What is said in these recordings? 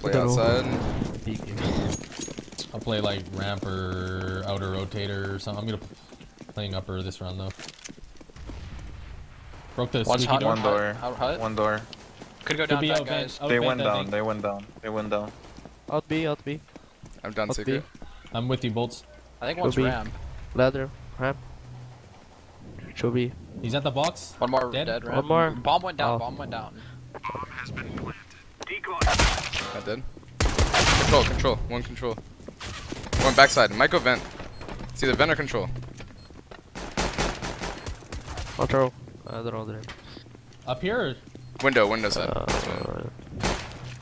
Play Don't outside. I'll play like ramp or outer rotator or something. I'm gonna playing upper this round though. Broke the One's squeaky hot, door. One door. Out hut. One door. Could go down be that, guys. Out They went down. think. They went down. They went down. Out B, out B. I'm down Out secret. B. I'm with you, bolts. I think one's Could be. ramp. Ladder. Ramp. Should be. He's at the box. One more Dead? dead, One more. Bomb went down. Oh. Bomb went down. I did. Control, control. One control. One backside. Might go vent. It's either vent or control. I'll throw. I don't know the name. Up here. Window, window side. Uh,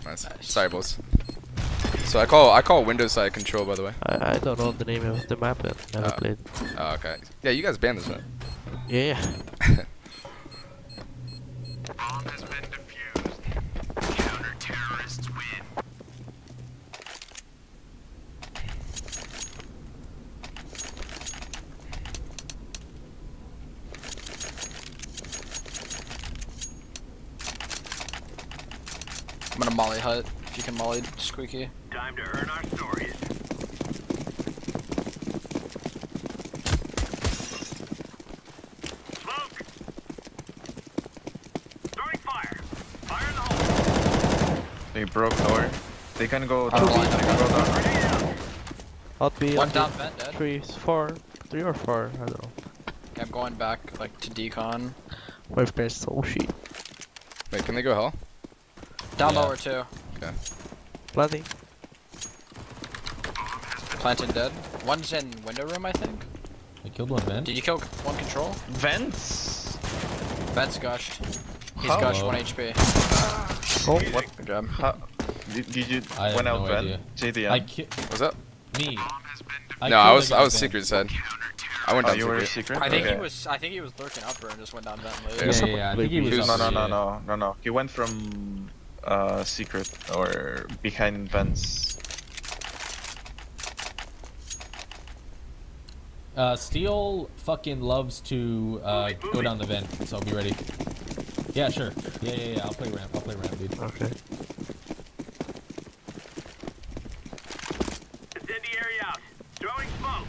Nice. Nice. Sorry, boys. So I call I call window side control by the way. I, I don't know the name of the map yet. Never Oh. played. Oh, okay. Yeah, you guys banned this map. Yeah. I'm gonna molly hut. If you can molly squeaky. Time to earn our stories. Smoke! Throwing fire! Fire in the hole! They broke door. They can go I'm down. blind. They can go down. Grenade out! Out B. One down vent dead. Three, four, three or four. I don't know. Okay, I'm going back like to decon. Wave base. Oh shit. Wait, can they go hell? Down Yeah. lower too. Planting. Planted dead. One's in window room, I think. I killed one vent. Did you kill one control? Vents. Vent's gushed. He's How? gushed one HP. Oh. What? Good job. How? Did, did you I went out no vent? idea. JDM. I ki- What's up? me. no, I was a I guy was vent. secret side. I went oh, down you were secret. secret. I think okay. he was. I think he was lurking upper and just went down vent Yeah. late. Yeah, yeah, I think he was. No, no, no, no, no, no. He went from uh secret or behind vents. Uh, Steel fucking loves to uh, go down the vent, so be ready. Yeah, sure. Yeah, yeah, yeah. I'll play ramp. I'll play ramp, dude. Okay. Incendiary out! Throwing smoke!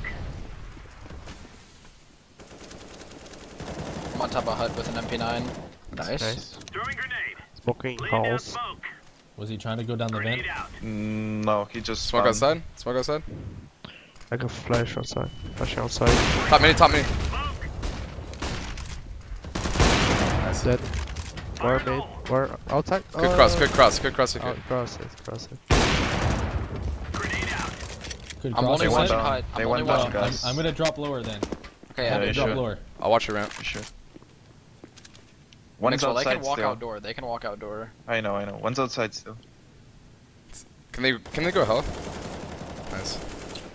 I'm on top of a hut with an MP9. Nice. Nice. Throwing grenade! Smoking Laying down holes. smoke! Was he trying to go down the vent? Mm, no, he just Smoke stunned. outside. Smoke outside. I got flash outside. Flashing outside. Top mini. Top mini. Smoke! Nice. Dead. Fire War mid. hole! War outside. Good cross. Uh, Good cross. Good cross. Secret. Out, cross it. Cross it. Good I'm cross only They outside. down. They I'm went down, watching I'm, guys. I'm gonna drop lower then. Okay, Yeah, I'm you drop should. lower. I'll watch your ramp. You should. One's Mixwell, they can walk still. outdoor. They can walk outdoor. I know, I know. One's outside still. Can they can they go hell? Nice.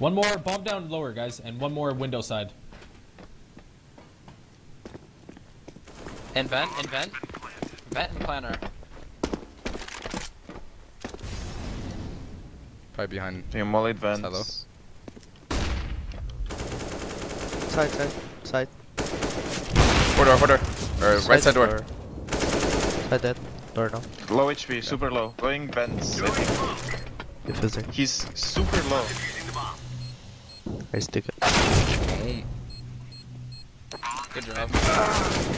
One more bomb down lower, guys, and one more window side. In vent. In vent. Vent and planner. Probably behind. They molly vent. Hello. Side, side, side. Four door. Four door. Or right side door. Side dead. Door now. Low HP, super low. Going vents. I think Smoke! He's super low. Defusing the bomb! I stick it. Good job.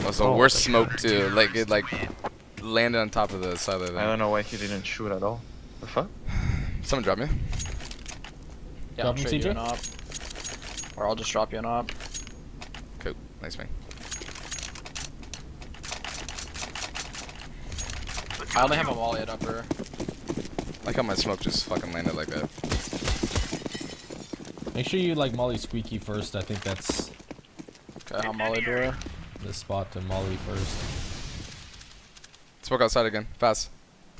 Was the Oh, worst that's smoke too. Like it like landed on top of the side of the. I don't know why he didn't shoot at all. The fuck? Someone drop me. Yeah, I'll Drop him, trade you CJ? an op. Or I'll just drop you an op. Cool. Nice man. I only have a molly at upper. Like how my smoke just fucking landed like that. Make sure you like Molly Squeaky first. I think that's Okay, I'll molly door. the spot to Molly first. Smoke outside again. Fast.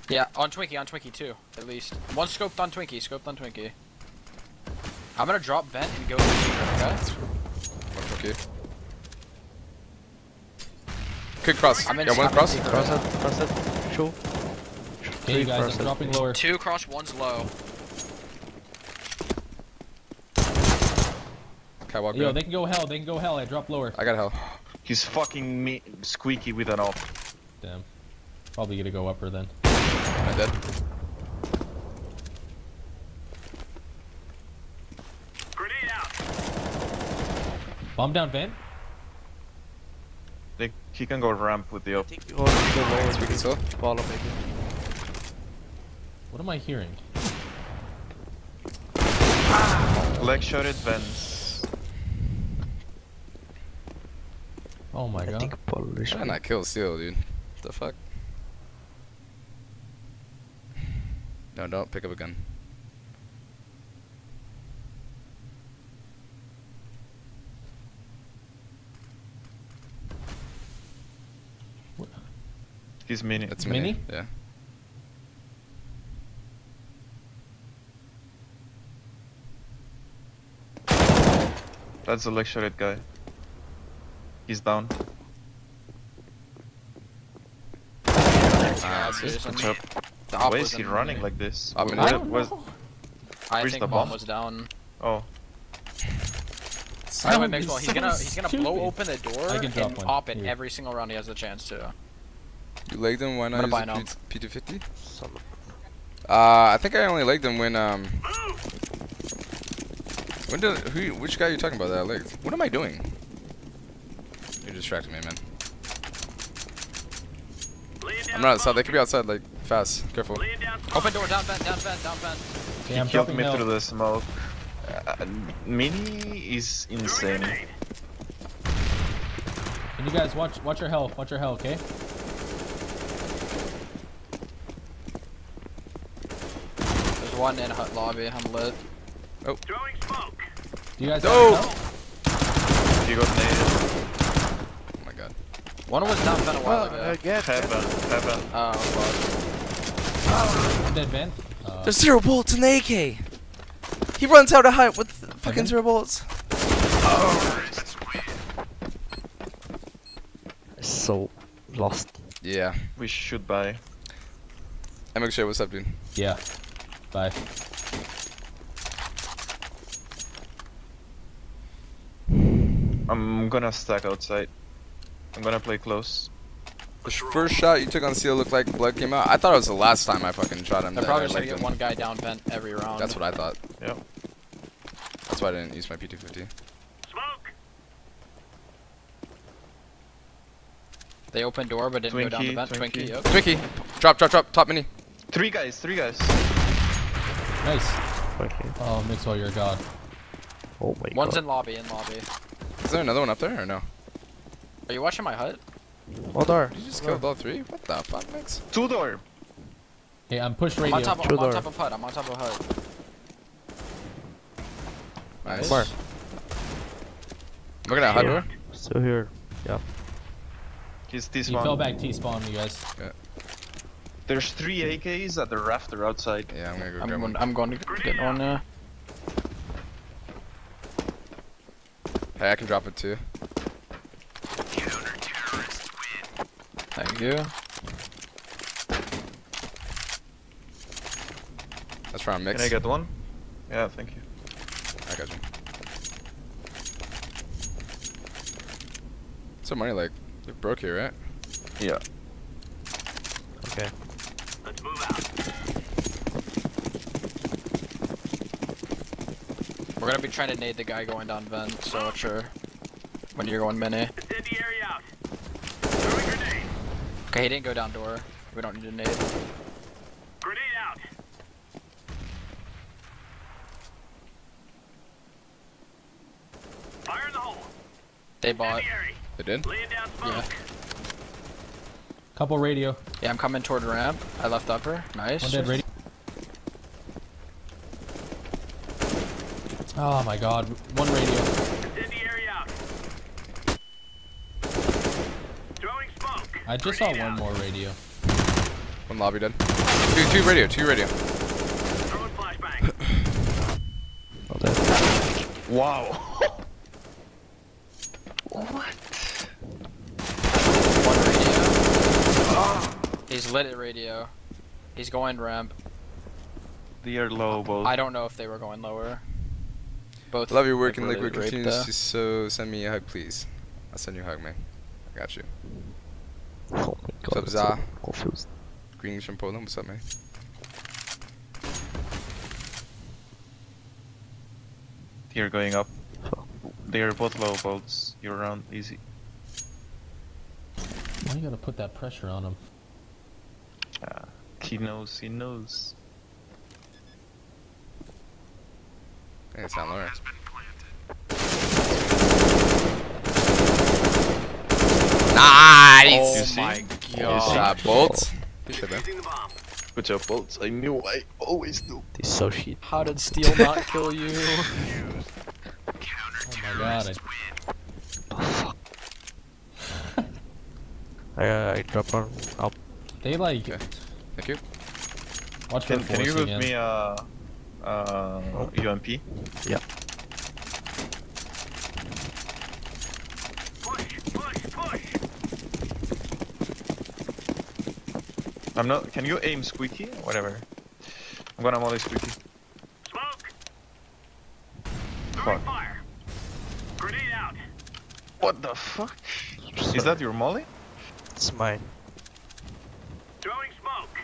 Yeah, on Twinkie, on Twinkie too, at least. One scoped on Twinkie, scoped on Twinkie. I'm gonna drop vent and go to secret, okay? One for you. Cross. I'm in- yeah, one cross. secret. Cross it. Cross it. Shoot. Okay, you guys, process. I'm dropping lower. Two cross, one's low. Skywalker. Yo, they can go hell. They can go hell. I dropped lower. I got hell. He's fucking me squeaky with an off. Damn. Probably gonna go upper then. I'm dead. Grenade out. Bomb down, Van. They, he can go ramp with the up. I think you want go lower. Follow maybe. What am I hearing? Leg shotted vents. Oh my I god. think Polish. Trying not kill Seal, dude. What the fuck? No, don't pick up a gun. He's mini. It's Mini? mini. Yeah. That's the leg shotted guy. He's down. Ah, see? Seriously. Good job. The op Why is he running like this? Up in Where- the- where's- I Where's think the bomb bomb? was down. Oh, By the way, Sound Maxwell, he's gonna he's gonna blow open the door I can drop and one. op it Here. every single round he has the chance to. You legged him. Why not I'm use buy the now. P- P250? Uh, I think I only legged him when um. When did who? Which guy are you talking about that I legged? What am I doing? You're distracting me, man. I'm not outside. They could be outside, like fast. Careful. Laying down smoke. Open door, down vent, down vent, down vent. Okay, I'm killed me now. through the smoke. Uh, mini is insane. Can you guys watch watch your health? Watch your health, okay? There's one in hut lobby. I'm lit. Throwing smoke. Do you guys No! have health? He got naded. Oh my god. One was down vent a while Well, ago. again. Heaven, heaven. Oh, fuck. I'm dead vent. Uh, There's zero bullets in the AK. He runs out of height with fucking Okay. zero bullets. Oh. That's weird. So lost. Yeah. We should buy. MX what's up, dude? yeah. Bye. I'm gonna stack outside. I'm gonna play close. The first shot you took on Seal looked like blood came out. I thought it was the last time I fucking shot him. They're probably I just gonna get him. one guy down vent every round. That's what I thought. Yep. That's why I didn't use my P250. Smoke. They opened door but didn't go down the vent. Twinkie, Twinkie. yep. Twinkie, drop, drop, drop, top mini. Three guys, three guys. Nice. Okay. Oh, Mixwell, you're a god. Oh my One's god. in lobby, in lobby. Is there another one up there or no? Are you watching my hut? One door. You just killed all three? What the fuck, Mix? Two door. Hey, I'm push I'm on top of, I'm on door. top of hut. I'm on top of hut. Nice. Where? I'm at that Here. door. Still here. He's this He fell back T-spawn, you guys. Yeah. There's three AKs at the rafter outside. Yeah, I'm gonna go I'm grab going, one. I'm going to get one. Uh, Hey, I can drop it too. thank you. That's round mix. Can I get the one? Yeah, thank you. I got you. So money like you're broke here, right? Yeah. Okay. Let's move out. We're gonna be trying to nade the guy going down vent, so watch your when you're going mini. Incendiary out. Throwing grenade. Okay, he didn't go down door. We don't need to nade. Grenade out. Fire in the hole. They bought. Incendiary. They did? Laying down smoke. Yeah. Couple radio. Yeah, I'm coming toward ramp. I left upper. Nice. One dead radio. Oh my god. One radio. Incendiary out. Throwing smoke. I just saw one out. more radio. One lobby dead. Two, two radio, two radio. Throwing flashbang. Not dead. Wow. One radio. Ah. He's lit at radio. He's going ramp. they are low both. I don't know if they were going lower. Both. Love your work like, and liquid raped continues to so send me a hug, please. I'll send you a hug, man. I got you. Oh my god. What's up, I'm Za? so confused. Greetings from Poland. What's up, man? Here going up. They are both low bolts. You're around easy. Why are you gotta put that pressure on him? Uh, he knows. He knows. Think it's down lower. Nice! Oh my god. shot, Bolt. Good shot, man. Using the bomb. Good job, bolts. I knew. I always do. He's so shit. How did steel not kill you? Oh my god, I, I, uh, I drop on up. they like Okay. Thank you. watch Can, for can you force give me a uh, UMP? Push, push, push. I'm not. Can you aim squeaky? Whatever. I'm gonna molly squeaky. Smoke. Fuck. Throwing fire. Grenade out. What the fuck? Is that your molly? It's mine. Throwing smoke.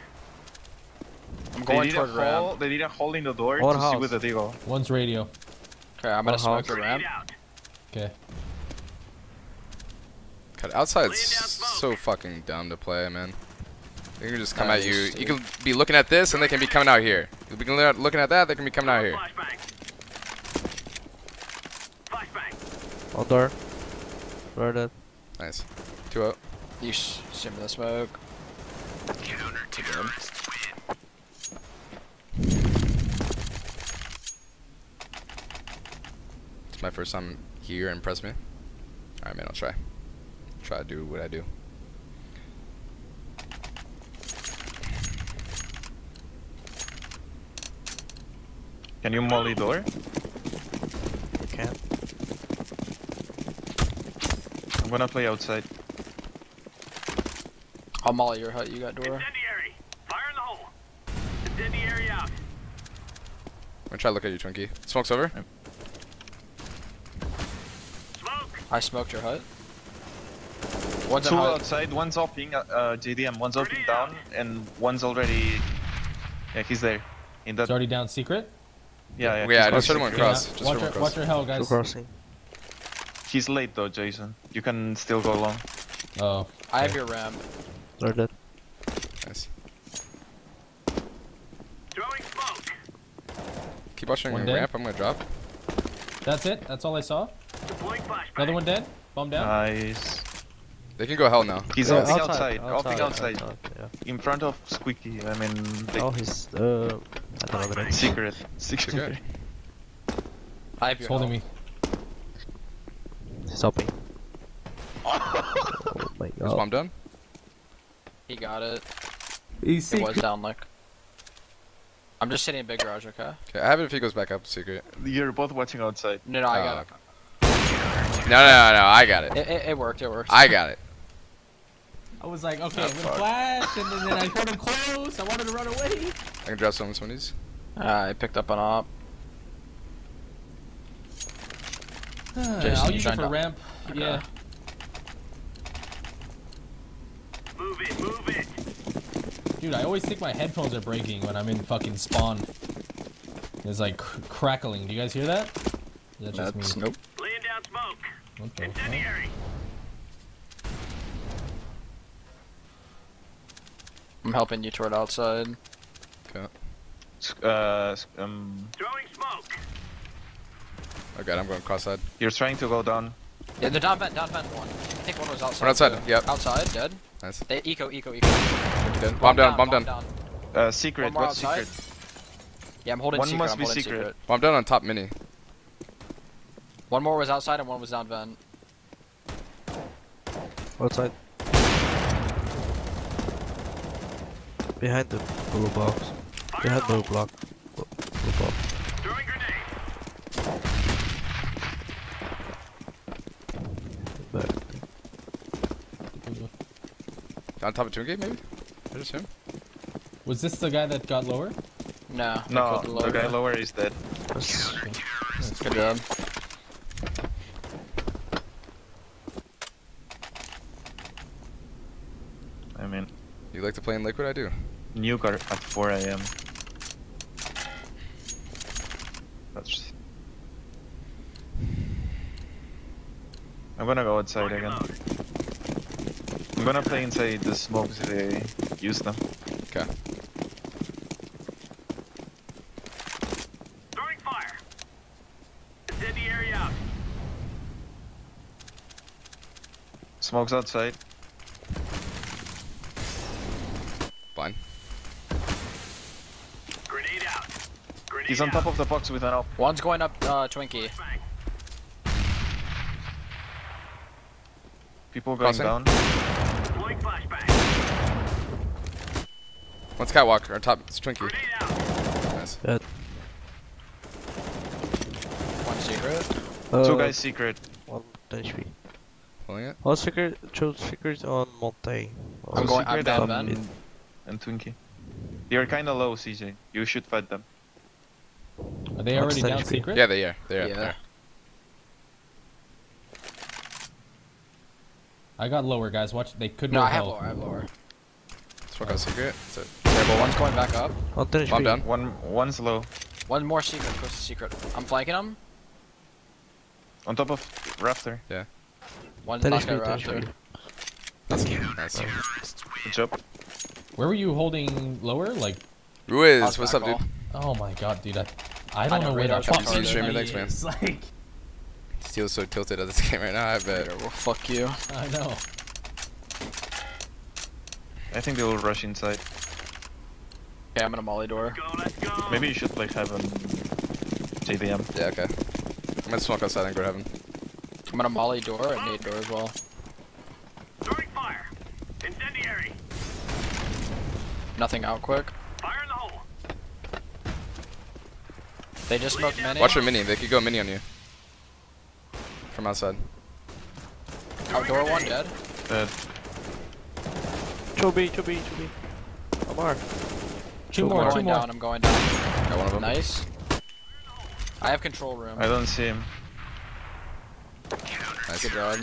I'm They going need toward a hole. ramp. They need a hole in the door What to see with the deagle. One's radio. Okay, I'm gonna One smoke house. the Grenade ramp. Okay. God, outside's Laying down smoke. so fucking dumb to play, man. They can just come at you. You can be looking at this, and they can be coming out here. You can be looking at that, they can be coming out here. Flashbang. Flashbang. On door. Door dead. Nice. Two out. You s- shimmer the smoke. Too good. It's my first time here. Impress me. Alright, man. I'll try. Try to do what I do. Can you molly door? Can't. I'm gonna play outside. I'll molly your hut. You got door. Incendiary. Fire in the hole. Incendiary out. I'm gonna try to look at you, Twinkie. Smoke's over. Smoke. I smoked your hut. One's Two outside. One's opening. Uh, uh, JDM. One's opening down, and one's already. Yeah, he's there. In that. It's already down secret. Yeah, yeah. Yeah, he's I just crossing him on secret. cross. Yeah, Just watch, heard your, watch your hell, Two guys. crossing. He's late though, Jason. You can still go long. Oh, I have your ramp. Door dead. Nice. Throwing smoke. Keep watching One ramp. I'm gonna drop. that's it. That's all I saw. Deploying flashbang. Another one dead. Bomb down. Nice. They can go hell now. He's Yeah, opening outside. Opening outside. Yeah. In front of Squeaky. I mean, the Oh, he's uh. I don't know the name. secret. Secret. okay. I have He's your holding hell. me. He's helping. oh my Is god. bomb done? He got it. He's It was down like. I'm just sitting in big garage, okay? Okay, I have it if he goes back up secret. You're both watching outside. No, no, I Oh, got No, no, no, no. I got it. it. It, it. it worked. It worked. I got it. I was like, okay, Ah, I'm gonna flash, and then, then I heard him close. I wanted to run away. I can drop some of these. Ah, I picked up an op. Jason, I'll use it for to- ramp. Okay. Yeah. Move it. Move it. Dude, I always think my headphones are breaking when I'm in fucking spawn. It's like cr- crackling. Do you guys hear that? Is that just That's me? nope. Laying down smoke. What the fuck? I'm helping you toward outside. S- Uh, um, Throwing smoke. Oh god, I'm going cross side. you're trying to go down. Yeah, the down vent, down vent one. I think one was outside. One outside, too. yep. Outside, dead. Nice. They eco, eco, eco. Dead. Bomb down, bomb down. Uh, secret. One more What's outside. secret? Yeah, I'm holding One secret. must I'm be secret. secret. Bomb down on top mini. One more was outside and one was down vent. Outside. Behind the blue box. Behind in the the block. Blue blue box. Throwing grenade. Back. On top of Twinkie, maybe? I just him. Was this the guy that got lower? No. I No, killed the guy lower. lower is dead. That's- Good job. I mean, You like to play in liquid? I do. nuke are at 4 a.m. That's I'm gonna go outside again. I'm gonna play inside the smokes if they use them. Okay. Throwing fire. Incendiary out. Smokes outside. Fine. Grenade out. Grenade He's on top of the box with an op. One's going up uh, Twinkie. People going Crossing. down. Deploying flashbang. One's catwalk or top. It's Twinkie. Grenade out. Nice. One secret. Uh, Two guys secret. One HP. Pulling it. One secret, two secrets on Monte. I'm going- I'm down, and, man. and Twinkie. You're kinda low, CJ. You should fight them. Are they already down HP. secret? Yeah, they are. They are. Yeah. There. I got lower, guys. Watch. They could No, I have hell. lower. I have lower. Let's fuck out secret. That's it. Terrible. One's going back up. On 10 HP. Bomb down. One one's low. One more secret. Close to secret. I'm flanking them. On top of rafter. Yeah. One 10 last guy HP, 10 after. HP. That's nice. Good job. Where were you holding lower? Like, Ruiz, what's up, back dude? oh my god, dude. I, I don't know, know where radar's that retarded. fucking Streaming thing next, man. It's Like, Steel's so tilted at this game right now. I bet. Well, fuck you. I know. I think they will rush inside. Okay, I'm in a molly door. Go, let's go. Maybe you should like have a JDM. Yeah, okay. I'm gonna smoke outside and go heaven. I'm gonna molly door and nade door as well. Throwing fire. Incendiary. Nothing out quick. Fire in the hole. They just smoked mini. Watch your mini. They could go mini on you. From outside. Outdoor one dead. Dead. Chobi, Chobi, Chobi. Amar. Two I'm more, two going more. down. I'm going down. Got one of them. Nice. I have control room. I don't see him. Nice. Good job.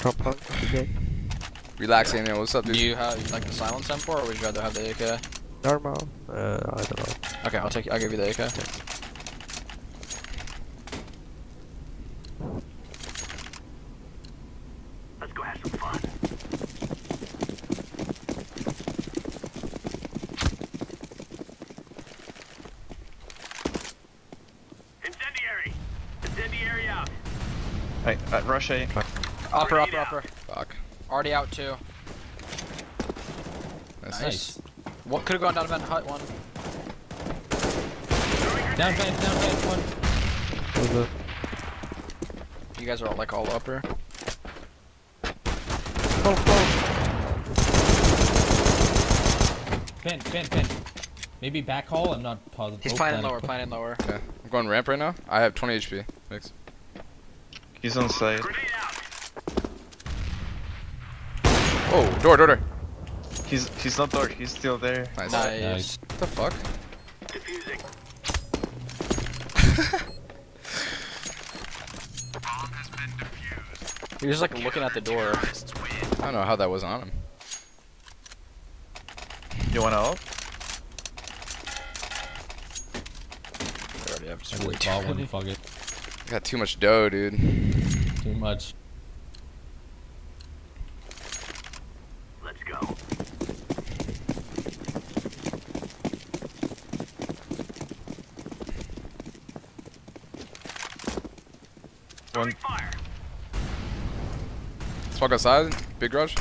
Drop punk. Okay. Relaxing. Yeah, what's up, dude? Do dude? you have like the silence M4 or would you rather have the AK? Normal. Uh, I don't know. Okay, I'll take. I'll give you the AK. Let's go have some fun. Incendiary. Incendiary out. I, uh, rush A. Upper, upper, upper. Fuck. Already out too. Nice. Nice. What could have gone down vent hut one? Down vent, down vent, one. Over. You guys are all like all upper. Go, go. Vent, vent, vent. Maybe back hall. I'm not positive. He's Oh, planning planet. lower, planning lower. Okay. I'm going ramp right now. I have 20 HP. Mix. He's on side. Grenade out. Oh, door, door, door. He's he's not dark. He's still there. Nice. Nice. Nice. What the fuck? Diffusing. He was like looking at the door. I don't know how that wasn't on him. You wanna ult? They already have I just way bought one. Fuck it. Got too much dough, dude. Too much. One. Fire. Smoke outside. Big rush.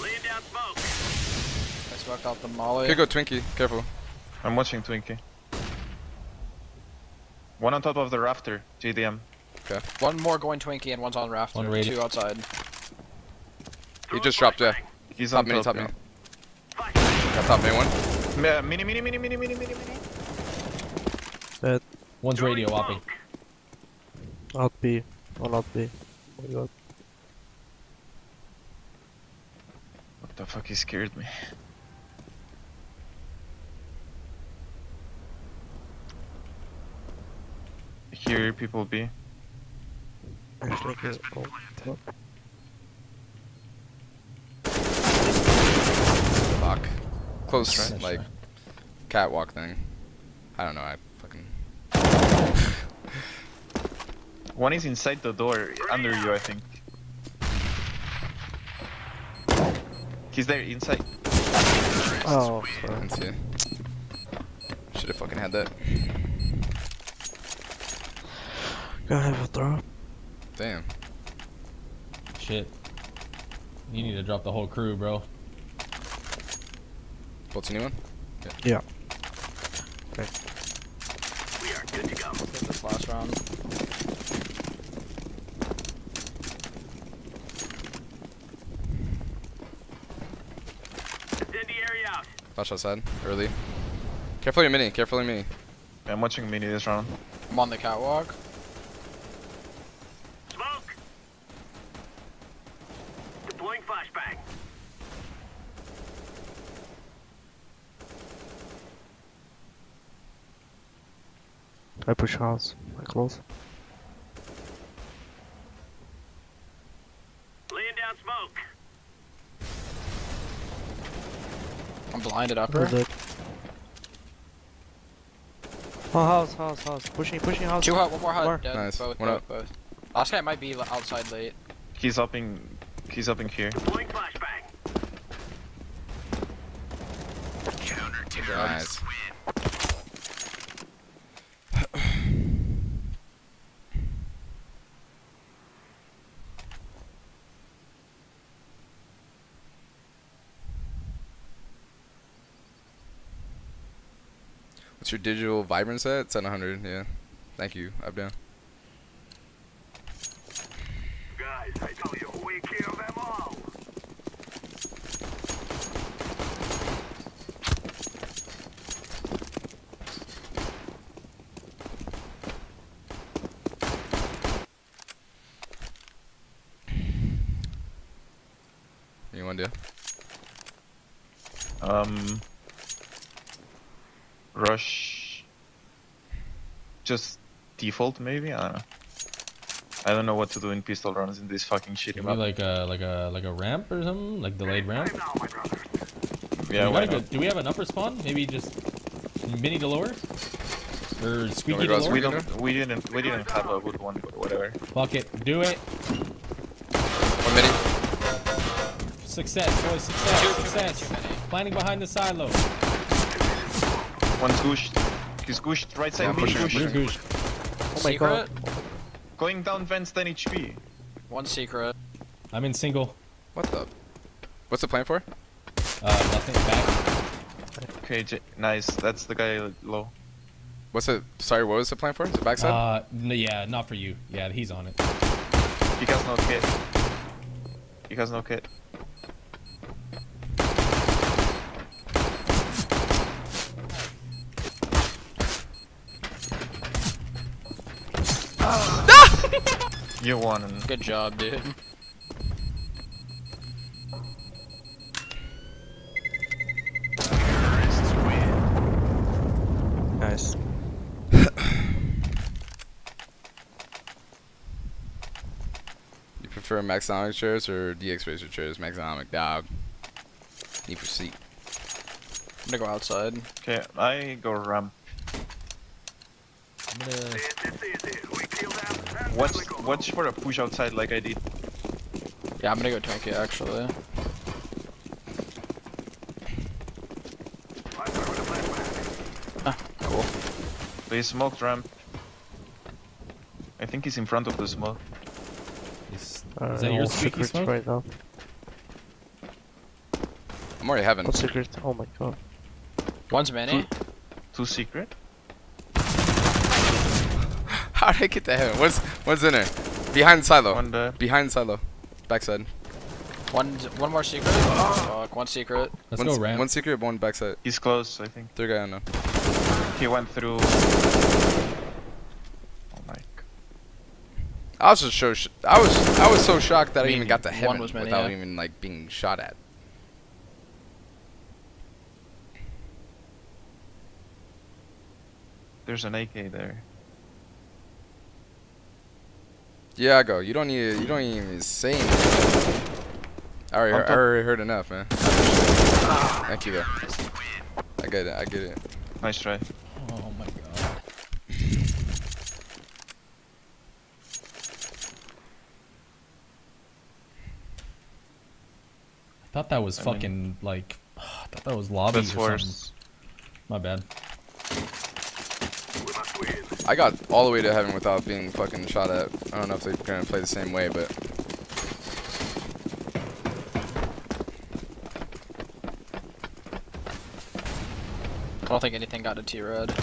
Laying down smoke. I smoked out the molly. Could go Twinkie. Careful. I'm watching Twinkie. One on top of the rafter. JDM. One more going Twinkie and one's on rafter. One radio. Two outside. He just dropped, yeah. He's Top on mini, top. top mini. Got top mini one. Yeah, mini, mini, mini, mini, mini, mini, mini. One's radio Throwing opping. smoke. Out B. One out B. Oh my god. What the fuck? He scared me. Here, people B. Okay. Oh, fuck. Fuck. Close, Nice like, catwalk thing. I don't know. I fucking. One is inside the door, under you, I think. He's there, inside. Oh, I sorry. didn't see it. Should have fucking had that. Gonna have a drop. Damn. Shit. You need to drop the whole crew, bro. What's a new one? Yeah. Okay. We are good to go. Get this last round. Incendiary out. Flash outside. Early. Carefully mini. Carefully your mini. I'm watching mini this round. I'm on the catwalk. Smoke. Deploying flashbang. I push house. I close. Laying down smoke. I'm blinded upper. Oh, house, house, house. Pushing, pushing house. Two hut, one more hut. More. Dead. Nice. Both, One both, up. both. Last guy might be outside late. He's upping, he's upping here. Deploying flashbang. Nice. What's your digital vibrance at? It's at 100, yeah. Thank you, up down. Guys, I tell you, we kill them all. You want to do? Um, rush. Just default, maybe. I don't know. I don't know what to do in pistol rounds in this fucking shitty Give map. like a like a like a ramp or something, like delayed ramp. Now, my brother. yeah, we why go, not? do we have an upper spawn? Maybe just mini to lower, or squeaky we to lower? We don't. We didn't. We didn't have a good one, but whatever. Fuck it, do it. One mini. Success, boys, success, Too, too success. too many. Planning behind the silo. One gushed. He's gushed right side. Yeah, mini pushing, gushed. Blue goose. God. secret. Going down vents 10 HP. One secret. I'm in single. What the? What's the plan for? Uh, nothing back. Okay, J nice. That's the guy low. What's it? Sorry, what was the plan for? Is it backside? Uh, n- yeah, not for you. Yeah, he's on it. He has no kit. He has no kit. You won. and- Good job, dude. Nice. you prefer Maxnomic chairs or DX Racer chairs? Maxnomic, dog. Need for seat. I'm gonna go outside. Okay, I go ramp. I'm gonna. This is it. We kill them. and Watch, then we go watch for a push outside like I did. Yeah, I'm gonna go Twinkie actually. home. I'm going with a flashbang. Cool. They smoked ramp. I think he's in front of the smoke. Is, Uh, is that your all squeaky secrets smoke? right now. I'm already having. What secret? Oh my god. One's mini. Two secret? How did I get to heaven? What's what's in there? Behind silo. One there. Behind silo. Backside. One, one more secret. Fuck, one secret. Let's one, go ramp. One secret, one backside. He's close, I think. Third guy I know. He went through. Oh my. g- I was just so sh- I was I was so shocked that I, I even mean, got to one heaven was many, without yeah. even like being shot at. There's an AK there. Diago, you don't need. You don't even say anything. I already, heard, I already heard enough, man. Thank you, though. I get it. I get it. Nice try. Oh my god. I thought that was I fucking mean, like. I thought that was lobby or something. My bad. We must win. I got all the way to heaven without being fucking shot at. I don't know if they're gonna play the same way, but I don't think anything got to T-Red.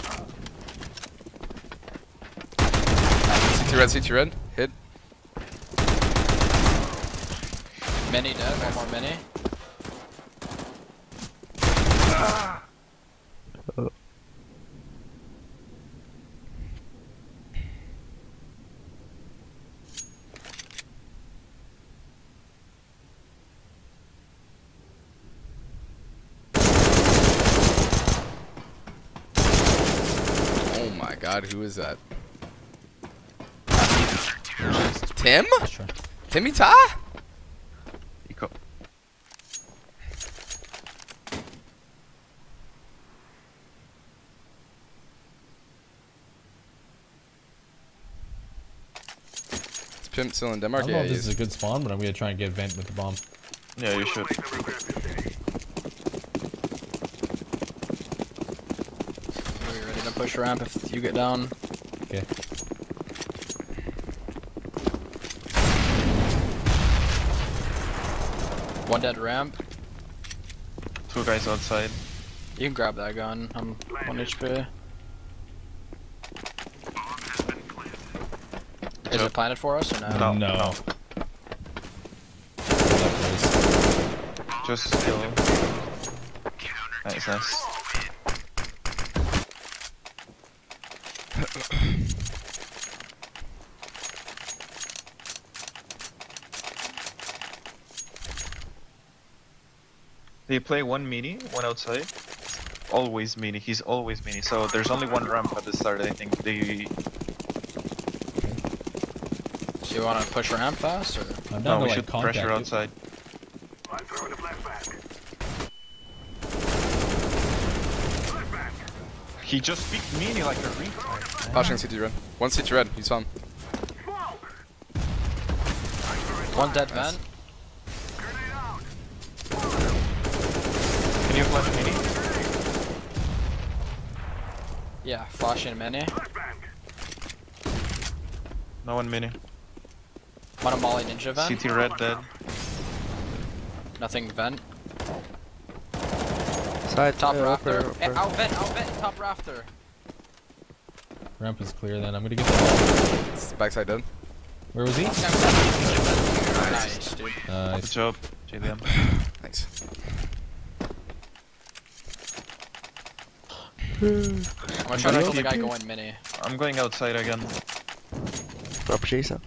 CT red, CT red, hit. Mini dead, one more mini. Oh my god, who is that? Tim? Let's. Timmy Ta? Eco. Is Pimp still in I don't know Yeah, if this is is. a good spawn, but I'm gonna try and get vent with the bomb. Yeah, you should. Place everywhere today. Are we ready to push ramp if you get down? Okay. One dead ramp. Two guys outside. You can grab that gun. I'm 1 HP. Is Yep. it planted for us or no? No, no. no. That Just still. Nice, nice. They play one mini, one outside. Always mini. He's always mini. So there's only one ramp at the start. I think they. So you want to push ramp fast or? I'm No, we like should pressure it. outside. I'm throwing a flashback. Flashback. He just picked mini like a retard. Flashing CT red. One CT red, you on. One dead vent. Grenade out. Can you flash mini? Yeah, flashing mini. No one mini. Want a molly ninja vent? CT red dead. Nothing vent. Side, Top uh, rafter. upper, Eh, upper. out vent, out vent, top rafter. Ramp is clear. Then I'm gonna get. The... Backside dead. Where was he? Nice, dude. Good Nice. job, JDM. Thanks. I'm gonna try to kill the guy going mini. I'm going outside again. Drop Jason.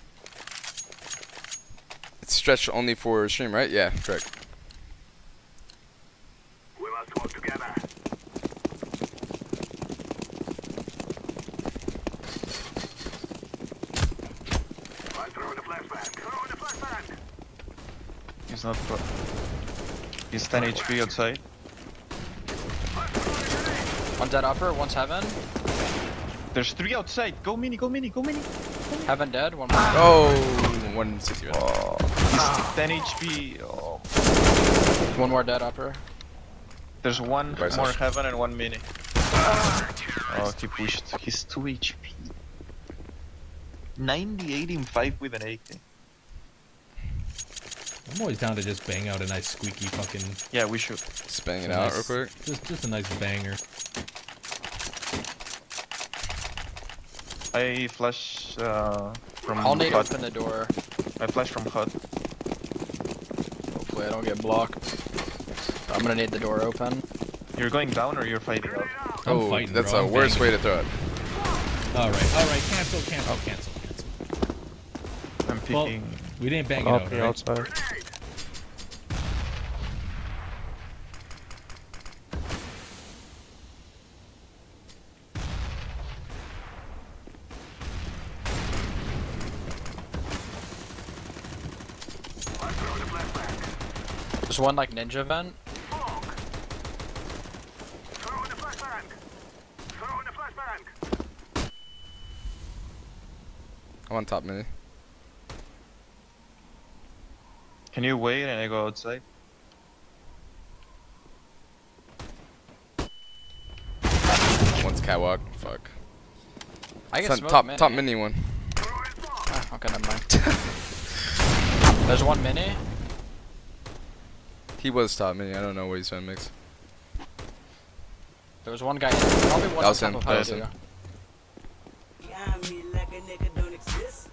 It's stretched only for stream, right? Yeah, correct. We must work together. I'm throwing a flashback. Throwing a flashback. He's not. He's 10 HP outside. One dead upper, one's heaven. There's three outside. Go mini, go mini, go mini. Heaven dead, one more. Oh, one CT. Oh, he's 10 HP. Oh. One more dead upper. There's one Right, more Sash. heaven and one mini. Oh, he pushed. He's 2 HP. 90, 18, 5 with an AK. I'm always down to just bang out a nice squeaky fucking. Yeah, we should. Just bang it Nice. out real quick. Just just a nice banger. I flash uh, from I'll need to open the door. I flash from hut. Hopefully I don't get blocked. I'm gonna need the door open. You're going down or you're fighting out? I'm oh, fighting, that's bro. the I'm worst way to throw it. All right, all right. Cancel, cancel, cancel, cancel. I'm Well, picking. we didn't bang it Up out, the right? outside. one like ninja vent. I'm on top mini. Can you wait and I go outside? One's catwalk. Fuck. I guess top mini. top mini one. Ah, okay, never mind. There's one mini. He was top mini. I don't know what he's trying to mix. There was one guy. Probably one That on was top him, that was him.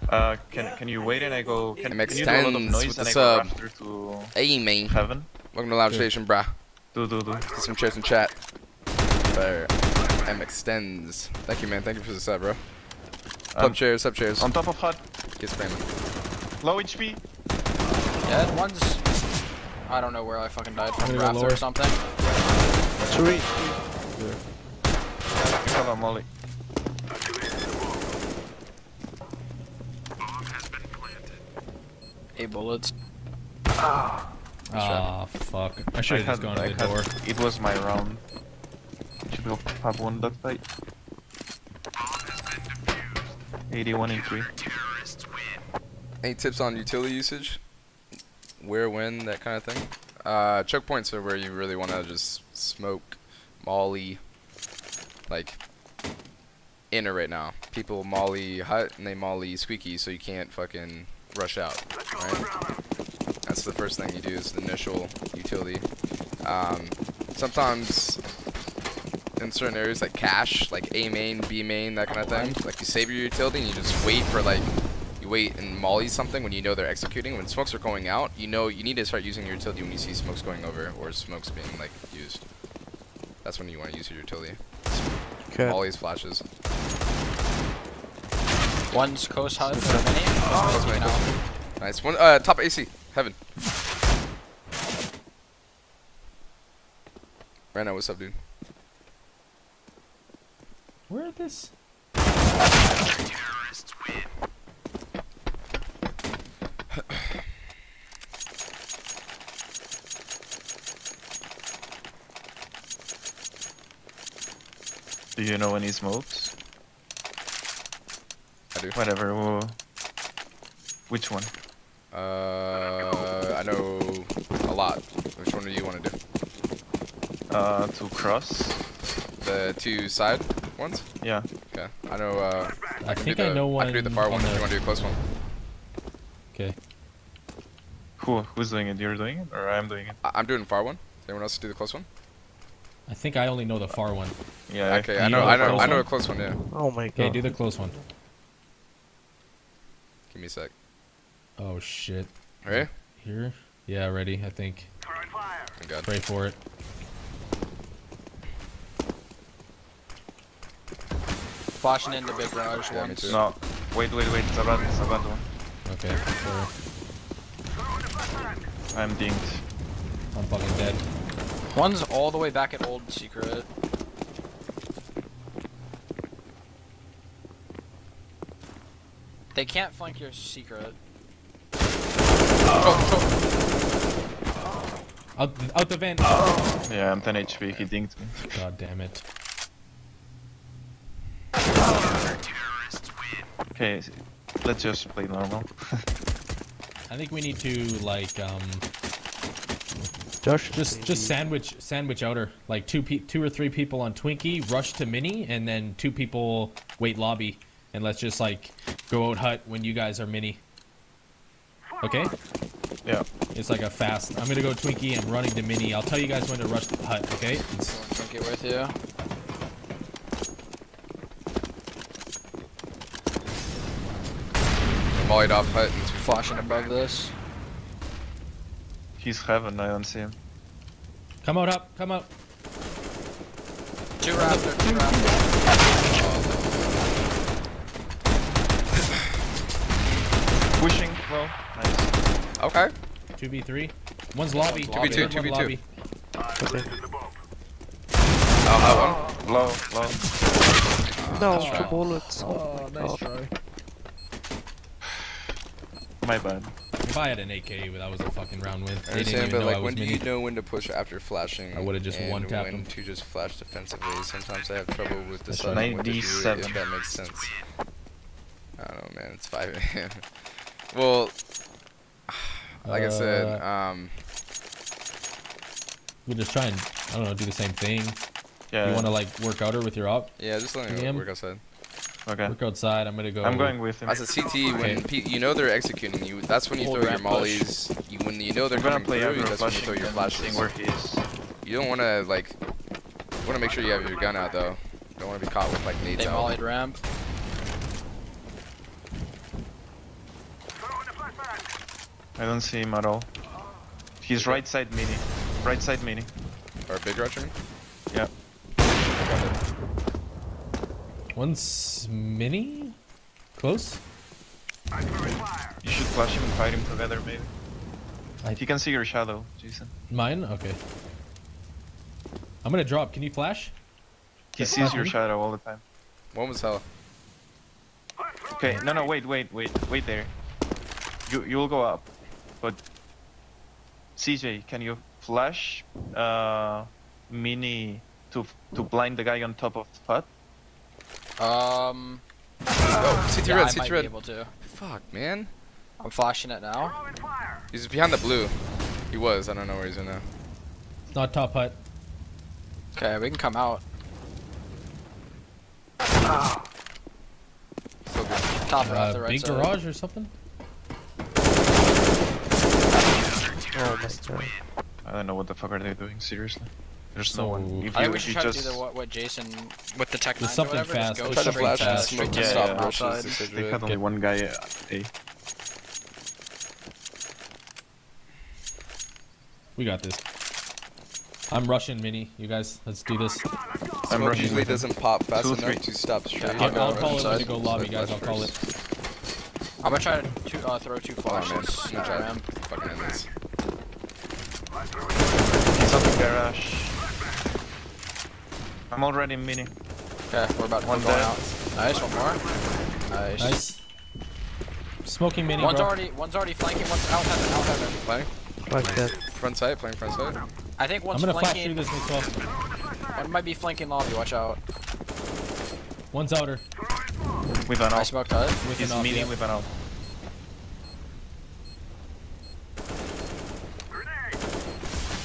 Uh, can can you wait and I go? Can, MX can you do a lot of noise with and the I go sub. after to Hey man. heaven? Welcome to Lounge Sure. Station, brah. Do do do. Get some cheers in chat. There. M extends. Thank you, man. Thank you for the sub, bro. Sub Um, chairs, sub chairs. on top of hut, Get spamming. low HP. Dead. One's. I don't know where I fucking died from. I'm go lower. or something. Three. You have a molly. Eight bullets. Ah, fuck. I should have just gone I to the had- door. It was my round. Should go have one that fight. 81 in 3. Any tips on utility usage? Where, when, that kind of thing? Uh, choke points are where you really want to just smoke, molly, like, in it right now. People molly hut and they molly squeaky, so you can't fucking rush out, right? That's the first thing you do is the initial utility. Um, sometimes in certain areas like cache, like A main, B main, that kind of thing, like you save your utility and you just wait for like wait and molly something when you know they're executing. When smokes are going out, you know you need to start using your utility when you see smokes going over or smokes being like used. That's when you want to use your utility. Okay. Mollies, flashes. One's coast hut. Mini. Oh, mini. no. Nice one. Uh, top AC, heaven. Right now, what's up, dude? Where is this? You know any smokes? I do. Whatever. Well, which one? Uh, I know a lot. Which one do you want to do? Uh, to cross? The two side ones? Yeah. Okay. I know. Uh, I can think do I know one. I can do the far on one. If you want to do a close one? Okay. Who who's doing it? You're doing it, or I'm doing it? I- I'm doing the far one. Does anyone else do the close one? I think I only know the far one. Yeah. Okay. can I know. I know. I know one? a close one. Yeah. Oh my god. Okay, do the close one. Give me a sec. Oh shit. Ready? Here? Yeah, ready, I think. Throwing fire. Thank God. Pray for it. Flashing into big garage Yeah, me once. too. No. Wait, wait, wait. Zabad, Zabad one. Okay, sorry. I'm dinged. I'm fucking dead. One's all the way back at old secret. They can't flank your secret. Out, out the vent. Yeah, I'm 10 HP. He dinged me. God damn it. Okay, let's just play normal. I think we need to like um Josh, just just sandwich sandwich outer like two pe- two or three people on Twinkie rush to mini and then two people wait lobby and let's just like go out hut when you guys are mini. Okay? yeah. It's like a fast. I'm gonna go Twinkie and running to mini. I'll tell you guys when to rush the hut. Okay? It's, Don't with you. Mollied off hut. And Flashing above this. He's heaven. I don't see him. come out up. Come out. Two raptor, two raptor. Pushing. Well, nice. okay. Two v three. One's lobby. One's 2v2, one 2v2. lobby. Okay. Oh, that one. Low, low. No, two right. bullets. Oh, oh my god. try. My bad. If I had an AK, that was a fucking round win. I They didn't understand, even but know I like, was when do you know when to push after flashing? I would've just and one-tapped when him. to just flash defensively. Sometimes I have trouble with That's deciding right. when to do it, 97. if that makes sense. I don't know, man. It's 5 a.m. well, like I said, Uh, um, We'll just try and I don't know, do the same thing. Yeah. You want to like work outer with your op? Yeah, just let me work outside. Okay. Work outside. I'm gonna go. I'm going with him. As a CT, when Okay. you know they're executing you, that's when you Hold throw your ramp mollies. You, when you know they're I'm gonna coming play through, that's when you throw your and flashes. where he is. You don't want to like, want to make sure you have your gun out though. Don't want to be caught with like nades They out. mollied ramp. Throwing the flashbang. I don't see him at all. He's right side mini. Right side mini. Or big rush, I mean? Yeah. One's mini. Close. I'm throwing fire. You should flash him and fight him together, maybe. I- He can see your shadow, Jason. Mine. Okay. I'm gonna drop. Can you flash? He sees flash your shadow all the time. One was hella. Okay, no, no, wait, wait, wait, wait there. You you'll go up, but CJ, can you flash uh mini to to blind the guy on top of Spot? Um. Oh, CT yeah, red, I CT might red. be able to. Fuck, man. I'm flashing it now. He's behind the blue. He was. I don't know where he's in now. Not top hut. Okay, we can come out. Still good. Top right, Uh, the right big side. garage or something. Oh, Master. I don't know what the fuck are they doing. Seriously, there's no one. If I you, think we should you try just to do the, what, what Jason with the tech There's nine or something whatever, fast. Just go Try to straight flash to, and straight smoke to to yeah, stop yeah. rushes. outside. They red. had only one guy at A. We got this. I'm rushing mini. You guys, let's do this. I'm Smoke rushing usually doesn't pop fast Two, enough to stop straight. I'll I'll, go I'll call it when inside. we go lobby, guys. I'll flash call it. first. I'm gonna try to uh, throw two flashes. man, I'm gonna try to Ramp. fucking end this. He's up in garage. I'm already in mini. Okay, we're about One one going dead. out. Nice, one more. Nice. Nice. Smoking mini, One's bro. already, one's already flanking. One's out heaven, out heaven. Playing Like that. front side, playing front side. I think one's I'm one's gonna flash through flanking. this as well. One might be flanking lobby. Watch out. One's outer. With an I ult. smoked hut. With He's an op, mini yeah.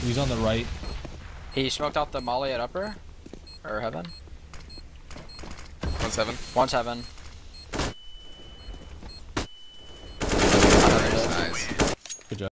He's on the right. He smoked out the molly at upper? Or heaven? One's heaven. One's heaven. Nice. Good job.